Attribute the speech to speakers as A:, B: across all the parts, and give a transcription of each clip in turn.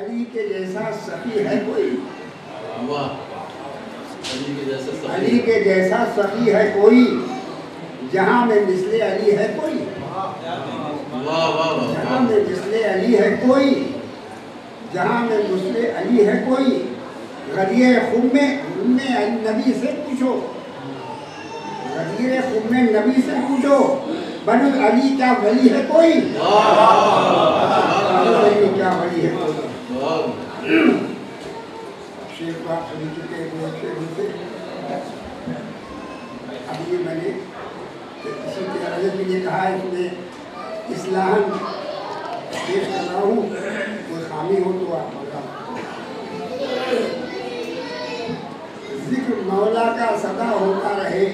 A: अली के जैसा सखी है कोई
B: वाह अली के जैसे सखी।
A: अली के जैसा सखी है कोई जहाँ में मिसले अली है कोई
B: वाह वाह वाह
A: जहाँ में मिसले अली है कोई जहाँ में मुसले अली है कोई गदिर खुम में उनमें नबी से पूछो गदिर खुम में नबी से पूछो बनु अली क्या वली है कोई क्या वली है कोई बात सुन चुके हैं अब ये मैंने किसी के रजत भी ने कहा है इस्लाहन पेश कर रहा हूँ, कोई खामी हो तो आप बता ज़िक्र मौला का सदा होता रहे,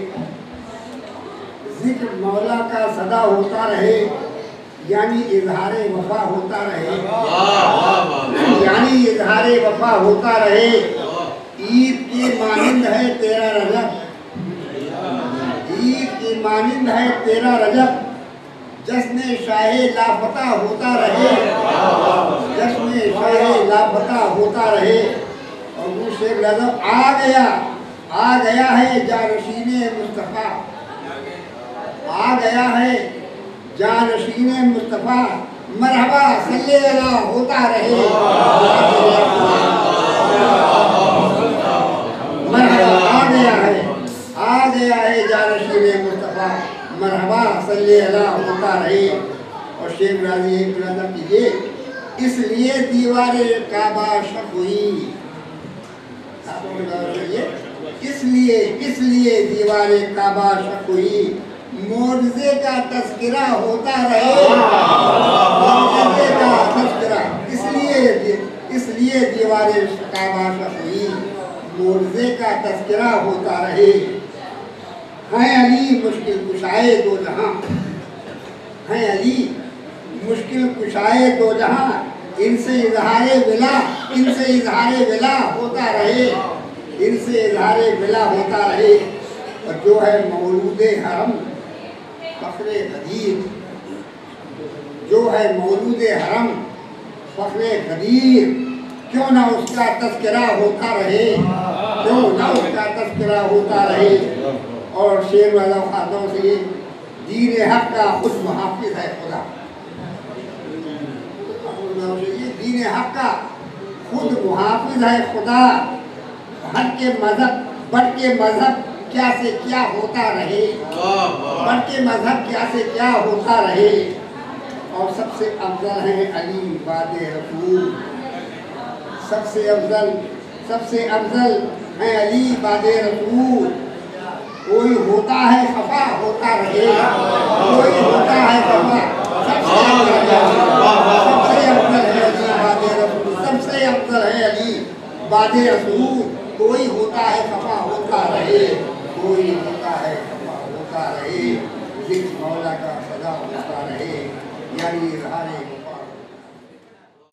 A: ज़िक्र मौला का सदा होता रहे, यानी इजहार वफा होता रहे। इजहार वफा होता रहे। ईद की मानिंद है तेरा रजब। ईद की मानिंद है तेरा रजब। जश्न शाह लापता होता रहे। जश्न शाह लापता होता रहे। और वो शेख रजब आ गया। आ गया है जानशीन मुस्तफ़ा आ गया है जानशीन मुस्तफ़ा मरहबा सल्ले अला होता रहे। मरहबा आ गया है। आ गया है मुस्तफ़ा। मरहबा होता रहे। और शेख राज़ी मुलाजा कीजिए इसलिए दीवार काबा शक हुई। इसलिए इसलिए दीवार काबा शक हुई। मोर्जे का तस्करा होता रहे। मोर्जे का तस्करा। इसलिए इसलिए दीवार हुई मोर्जे का तस्करा होता रहे। हैं अली मुश्किल कुशाए दो जहाँ। हैं अली मुश्किल कुशाए दो जहाँ। इनसे इजहार विला इनसे इजहार विला होता रहे। इनसे इजहार विला होता रहे। और जो है मौलूद हरम फखरे गदीर। जो है मौलूद हरम, फखरे गदीर। क्यों ना उसका तस्करा होता रहे? क्यों ना उसका तस्करा होता रहे? और शेर वाला खातों से दीन हक का खुद मुहाफिज है खुदा। दीन हक का खुद मुहाफिज है खुदा। हट के मज़हब, बढ़ के मज़हब क्या से क्या होता रहे? बढ़ के मज़हब क्या से क्या होता रहे? और सबसे अफजल है अली बाद रसूल। सबसे अफजल सबसे अफजल है अली बाद रसूल। कोई होता है खफा, होता रहे। कोई होता है खफा, सबसे सबसे अफजल है अली बाद रसूल। सबसे अफजल है अली बाद रसूल। कोई होता है खफा, होता रहे। कोई होता है होता रहे। मौला का सदा होता रहे यानी इजहार